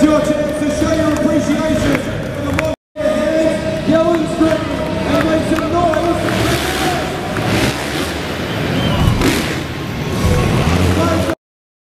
就望